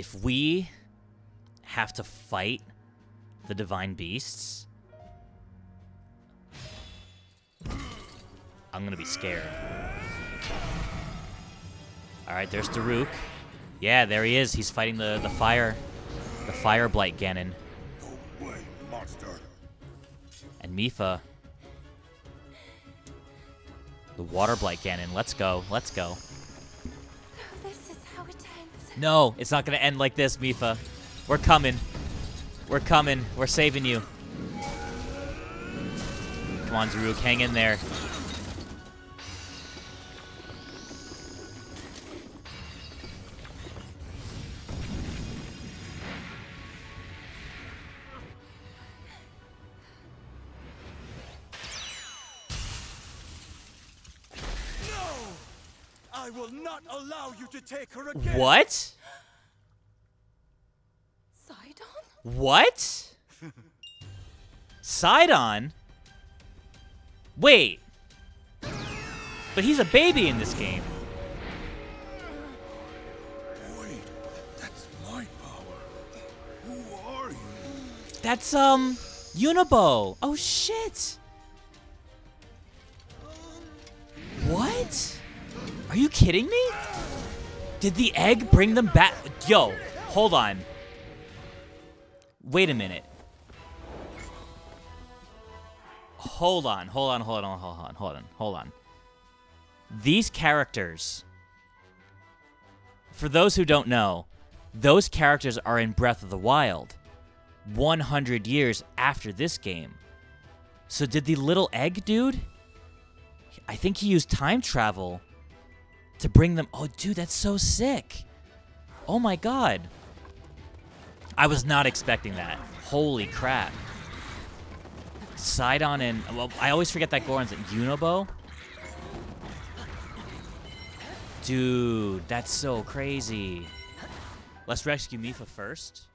If we have to fight the divine beasts, I'm gonna be scared. All right, there's Daruk. Yeah, there he is. He's fighting the the fire, the fire blight Ganon. No way, monster. and Mipha. The water blight Ganon. Let's go. Let's go. This is how it ends. No, it's not gonna end like this, Mipha. We're coming. We're coming. We're saving you. Come on, Daruk, hang in there. I will not allow you to take her again. What? Sidon? What? Sidon? Wait. But he's a baby in this game. Wait, that's my power. Who are you? That's, um, Yunobo. Oh, shit. Are you kidding me? Did the egg bring them back? Yo, hold on. Wait a minute. Hold on, hold on, hold on, hold on, hold on, hold on. These characters, for those who don't know, those characters are in Breath of the Wild. 100 years after this game. So did the little egg dude? I think he used time travel to bring them. Oh, dude, that's so sick. Oh my god. I was not expecting that. Holy crap. Sidon and. Well, I always forget that Goron's Yunobo. Dude, that's so crazy. Let's rescue Mipha first.